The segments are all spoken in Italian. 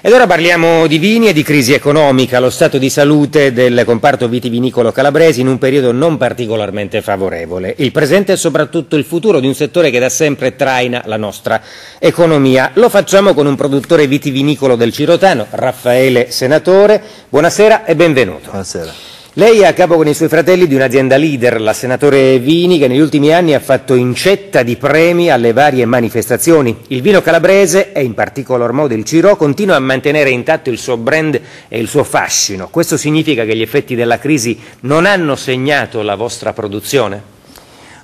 Ed ora parliamo di vini e di crisi economica, lo stato di salute del comparto vitivinicolo calabrese in un periodo non particolarmente favorevole. Il presente e soprattutto il futuro di un settore che da sempre traina la nostra economia. Lo facciamo con un produttore vitivinicolo del Cirotano, Raffaele Senatore. Buonasera e benvenuto. Buonasera. Lei è a capo con i suoi fratelli di un'azienda leader, la senatore Vini, che negli ultimi anni ha fatto incetta di premi alle varie manifestazioni. Il vino calabrese, e in particolar modo il Ciro, continua a mantenere intatto il suo brand e il suo fascino. Questo significa che gli effetti della crisi non hanno segnato la vostra produzione?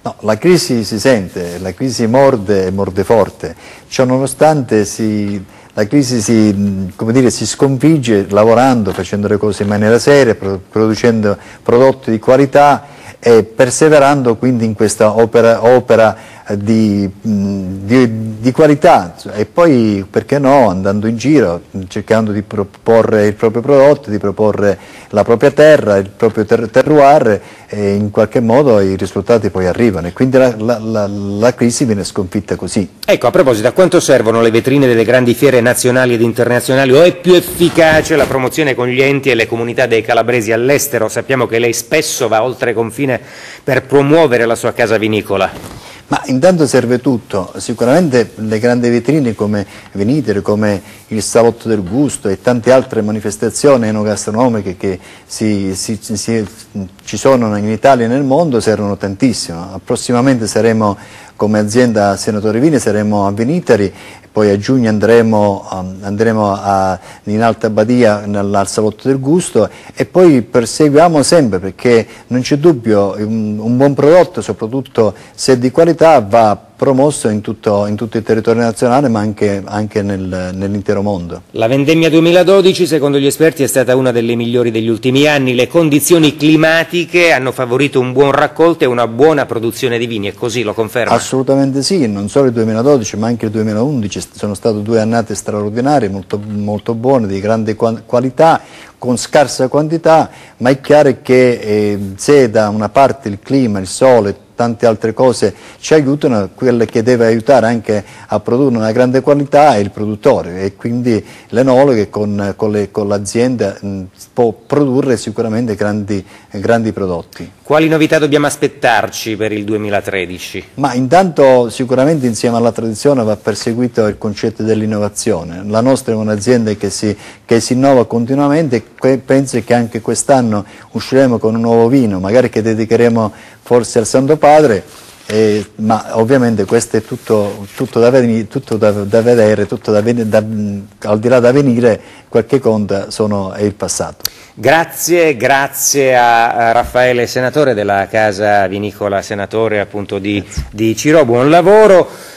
No, la crisi si sente, la crisi morde e morde forte. Ciononostante si la crisi si, dire, si, sconfigge lavorando, facendo le cose in maniera seria, producendo prodotti di qualità e perseverando quindi in questa opera, opera di, di, di, qualità e poi perché no andando in giro cercando di proporre il proprio prodotto, di proporre la propria terra, il proprio ter terroir e in qualche modo i risultati poi arrivano e quindi la, la, la, la, crisi viene sconfitta così. Ecco, a proposito, a quanto servono le vetrine delle grandi fiere nazionali ed internazionali o è più efficace la promozione con gli enti e le comunità dei calabresi all'estero? Sappiamo che lei spesso va oltre confine per promuovere la sua casa vinicola. Ma intanto serve tutto, sicuramente le grandi vetrine come Venitere, come il Salotto del Gusto e tante altre manifestazioni enogastronomiche che si, si, si, ci sono in Italia e nel mondo servono tantissimo. Prossimamente saremo come azienda Senatore Vini, saremo a Veniteri poi a giugno andremo, um, andremo a, in Alta Badia al Salotto del Gusto e poi perseguiamo sempre perché non c'è dubbio, un, un buon prodotto soprattutto se di qualità va promosso in tutto, in tutto, il territorio nazionale ma anche, anche nel, nell'intero mondo. La vendemmia 2012 secondo gli esperti è stata una delle migliori degli ultimi anni, le condizioni climatiche hanno favorito un buon raccolto e una buona produzione di vini, è così, lo conferma? Assolutamente sì, non solo il 2012 ma anche il 2011 sono state due annate straordinarie, molto, molto buone, di grande qualità, con scarsa quantità, ma è chiaro che eh, se da una parte il clima, il sole, tante altre cose ci aiutano, quelle che deve aiutare anche a produrre una grande qualità è il produttore e quindi l'enologo con, con l'azienda può produrre sicuramente grandi, grandi, prodotti. Quali novità dobbiamo aspettarci per il 2013? Ma intanto sicuramente insieme alla tradizione va perseguito il concetto dell'innovazione. La nostra è un'azienda che si, che si innova continuamente e penso che anche quest'anno usciremo con un nuovo vino, magari che dedicheremo forse al Santo Padre, eh, ma ovviamente questo è tutto, tutto, da, tutto da, da, vedere, tutto da, al di là da venire, quel che conta sono, è il passato. Grazie, grazie a, Raffaele Senatore della Casa Vinicola Senatore appunto di, di Ciro, buon lavoro.